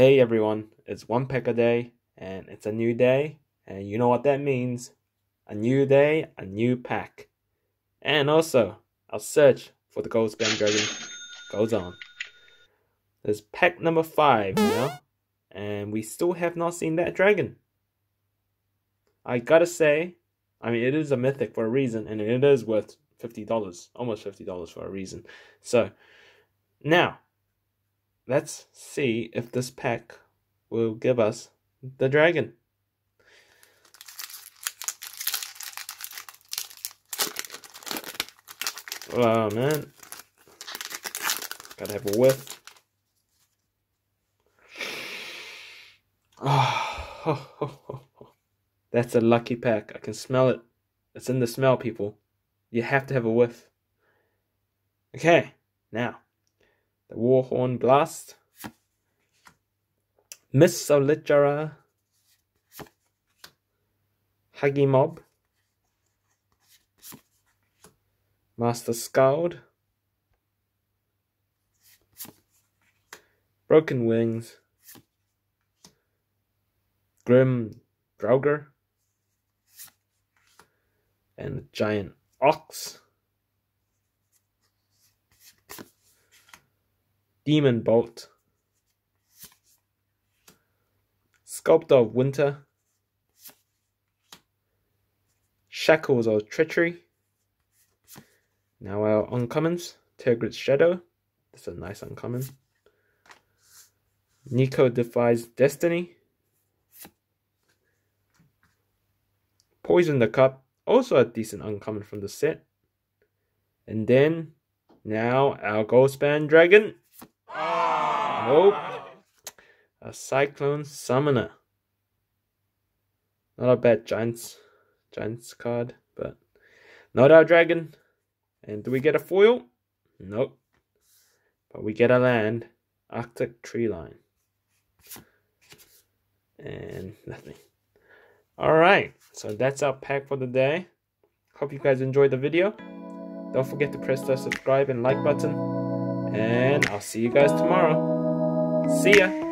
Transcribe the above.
Hey everyone, it's one pack a day and it's a new day and you know what that means. A new day, a new pack. And also, our search for the Goldspan Dragon goes on. There's pack number five now, and we still have not seen that dragon. I gotta say, I mean, it is a mythic for a reason, and it is worth $50, almost $50 for a reason. So, now, let's see if this pack will give us the dragon. Oh man. Gotta have a whiff. Oh, that's a lucky pack. I can smell it. It's in the smell, people. You have to have a whiff. Okay, now the Warhorn Blast, Miss Solitara, Hagi Mob, Master Skald, Broken Wings, Grim Draugr, and Giant Ox. Demon Bolt, Sculptor of Winter, Shackles of Treachery. Now our uncommons, Tergrid's Shadow, that's a nice uncommon. Niko Defies Destiny. Poison the Cup, also a decent uncommon from the set. And then, now our Goldspan Dragon. Nope. A Cyclone Summoner. Not a bad Giants, Giants card, but not our dragon. And do we get a foil? Nope. But we get a land, Arctic Treeline. And nothing. Alright, so that's our pack for the day. Hope you guys enjoyed the video. Don't forget to press the subscribe and like button. And I'll see you guys tomorrow. See ya!